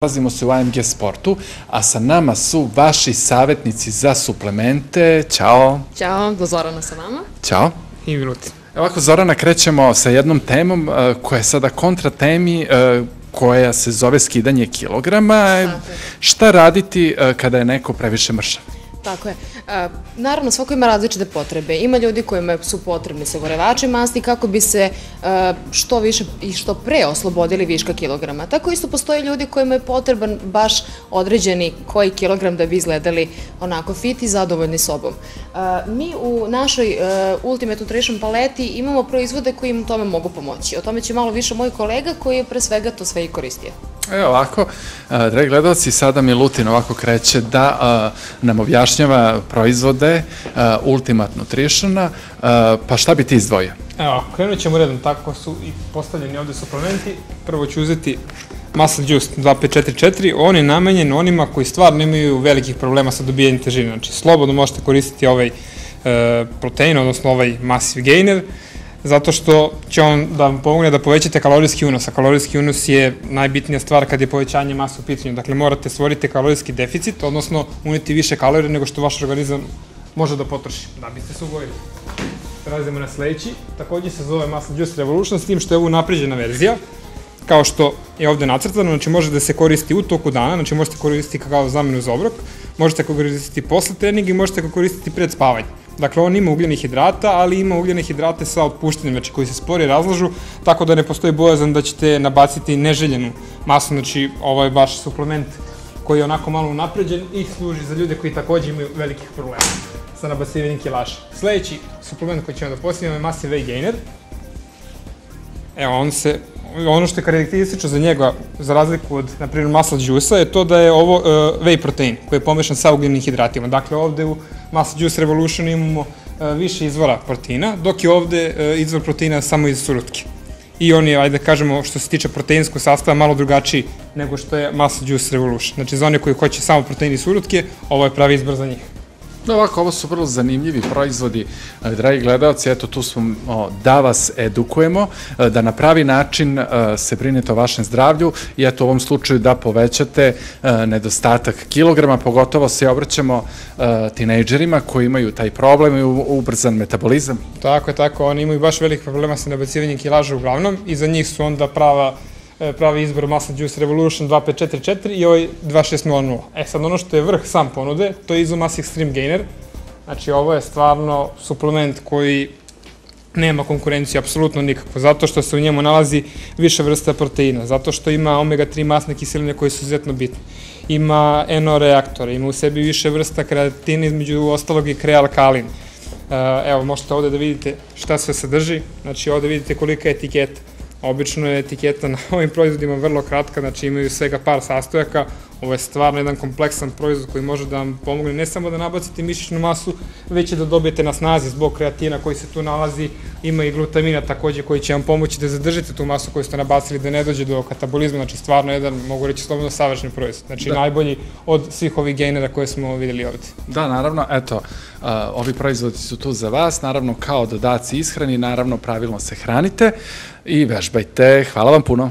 Nalazimo se u AMG Sportu, a sa nama su vaši savjetnici za suplemente. Ćao. Ćao, do Zorana sa vama. Ćao. I Milutin. Ovako, Zorana, krećemo sa jednom temom uh, koja je sada kontra temi uh, koja se zove skidanje kilograma. Šta raditi uh, kada je neko previše mršav? Tako je. Naravno, svako ima različite potrebe. Ima ljudi kojima su potrebni sagorevači masti kako bi se što više i što pre oslobodili viška kilograma. Tako isto postoje ljudi kojima je potreban baš određeni koji kilogram da bi izgledali onako fit i zadovoljni sobom. Mi u našoj Ultimate Nutrition paleti imamo proizvode koji im tome mogu pomoći. O tome će malo više moj kolega koji je pre svega to sve i koristio. Evo ovako, dragi gledalci, sada mi Lutin ovako kreće da nam objašnjava proizvode Ultimate Nutritiona, pa šta bi ti izdvojio? Evo, krenut ćemo redom, tako su i postavljeni ovde suplementi. Prvo ću uzeti Muscle Juice 2544, on je namenjen onima koji stvarno imaju velikih problema sa dobijanjem težine. Znači, slobodno možete koristiti ovaj e, protein, odnosno ovaj Massive Gainer, zato što će on da vam pomogne da povećate kalorijski unos, a kalorijski unos je najbitnija stvar kad je povećanje masa u pitanju. Dakle, morate stvoriti kalorijski deficit, odnosno uniti više kalorije nego što vaš organizam može da potroši, da biste se ugojili. Prelazimo na sledeći, takođe se zove Muscle Juice Revolution, s tim što je ovo napređena verzija, kao što je ovde nacrtano, znači može da se koristi u toku dana, znači možete koristiti kao zamenu za obrok, možete koristiti posle treninga i možete ga koristiti pred spavanje. Dakle, on ima ugljene hidrata, ali ima ugljene hidrate sa otpuštenjem, znači koji se spori razlažu, tako da ne postoji bojazan da ćete nabaciti neželjenu masu, znači ovo je baš suplement koji je onako malo unapređen i služi za ljude koji takođe imaju velikih problema sa nabacivanjem kilaša. Sledeći suplement koji ćemo da postavimo je Massive Gainer. Evo, on se, ono što je karakteristično za njega, za razliku od, na primjer, masla džusa, je to da je ovo uh, whey protein koji je pomešan sa ugljenim hidratima. Dakle, ovde u Muscle Juice Revolution imamo uh, više izvora proteina, dok je ovde uh, izvor proteina samo iz surutke. I on je, ajde da kažemo, što se tiče proteinskog sastava, malo drugačiji nego što je Muscle Juice Revolution. Znači, za one koji hoće samo protein i surutke, ovo je pravi izbor za njih. No, ovako, ovo su vrlo zanimljivi proizvodi, dragi gledalci, eto tu smo o, da vas edukujemo, da na pravi način se brinete o vašem zdravlju i eto u ovom slučaju da povećate nedostatak kilograma, pogotovo se obraćamo tinejdžerima koji imaju taj problem i ubrzan metabolizam. Tako je, tako, oni imaju baš velikih problema sa nabacivanjem kilaža uglavnom i za njih su onda prava E, pravi izbor Juice Revolution 2544 i ovaj 2600. E sad ono što je vrh sam ponude, to je Isomass Extreme Gainer. Znači ovo je stvarno suplement koji nema konkurenciju apsolutno nikako, zato što se u njemu nalazi više vrsta proteina, zato što ima omega-3 masne kiseline koje su izuzetno bitne. Ima NO reaktore, ima u sebi više vrsta kreatina između ostalog i krealkalin. E, evo, možete ovde da vidite šta sve sadrži, znači ovde vidite kolika je etiketa Obično je etiketa na ovim proizvodima vrlo kratka, znači imaju svega par sastojaka. Ovo je stvarno jedan kompleksan proizvod koji može da vam pomogne ne samo da nabacite mišićnu masu, već i da dobijete na snazi zbog kreatina koji se tu nalazi. Ima i glutamina takođe koji će vam pomoći da zadržite tu masu koju ste nabacili, da ne dođe do katabolizma. Znači stvarno jedan, mogu reći, slobodno savršen proizvod. Znači da. najbolji od svih ovih gejnera koje smo videli ovde. Da, naravno, eto, ovi proizvodi su tu za vas, naravno kao dodaci ishrani, naravno pravilno se hranite i vežbajte. Hvala vam puno.